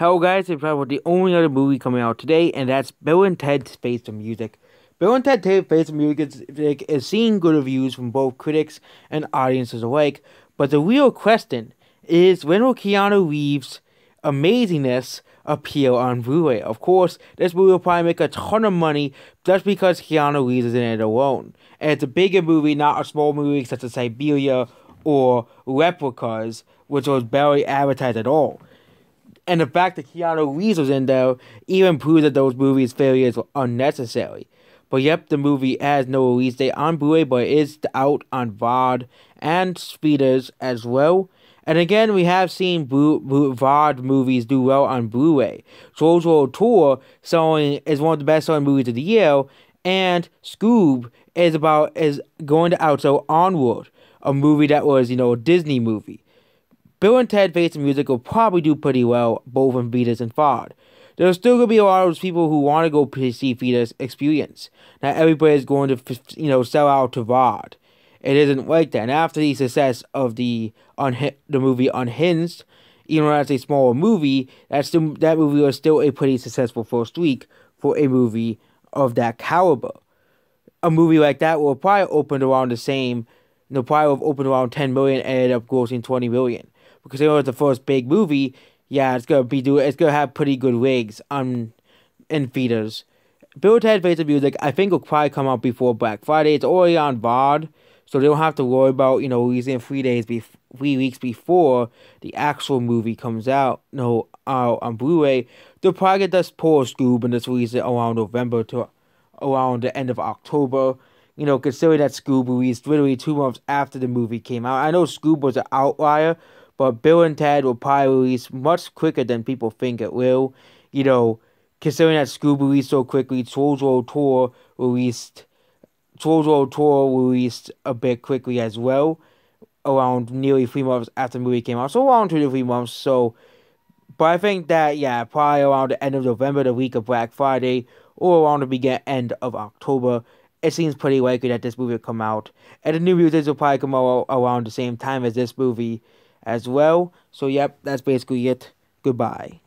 Hello guys, it's probably the only other movie coming out today, and that's Bill and Ted's Face the Music. Bill and Ted Face the Music is seeing good reviews from both critics and audiences alike, but the real question is when will Keanu Reeves' amazingness appeal on Blu-ray? Of course, this movie will probably make a ton of money just because Keanu Reeves is in it alone. And it's a bigger movie, not a small movie such as Siberia or Replicas, which was barely advertised at all. And the fact that Keanu Reeves was in there even proves that those movies' failures were unnecessary. But yep, the movie has no release date on Blu-ray, but it is out on VOD and speeders as well. And again, we have seen Blu- Blu- VOD movies do well on Blu-ray. World Tour selling is one of the best-selling movies of the year, and Scoob is about is going to outsell Onward, a movie that was you know a Disney movie. Bill and Ted Face the Music will probably do pretty well, both in Beatles and VOD. There's still gonna be a lot of those people who want to go see Fetus experience. Not everybody is going to, you know, sell out to VOD. It isn't like that. And after the success of the unhi- the movie Unhinged, even though that's a smaller movie, that still that movie was still a pretty successful first week for a movie of that caliber. A movie like that will probably open around the same. You know, probably will open around 10 million and end up grossing 20 million because it was the first big movie. Yeah, it's gonna be do it's gonna have pretty good wigs um, on in theaters. Bill Ted Face the Music, I think will probably come out before Black Friday. It's already on VOD, so they don't have to worry about you know releasing three days, be three weeks before the actual movie comes out. No, out on Blu-ray. They'll probably get this poor Scoob and release it around November to around the end of October. You know, considering that Scoob released literally two months after the movie came out. I know Scoob was an outlier, but Bill and Ted will probably release much quicker than people think it will. You know, considering that Scoob released so quickly, Trolls World Tour released Trolls World Tour released a bit quickly as well, around nearly three months after the movie came out. So around two to three months. So, but I think that yeah, probably around the end of November, the week of Black Friday, or around the beginning end of October. It seems pretty likely that this movie will come out, and the new music will probably come out around the same time as this movie as well. So, yep, that's basically it. Goodbye.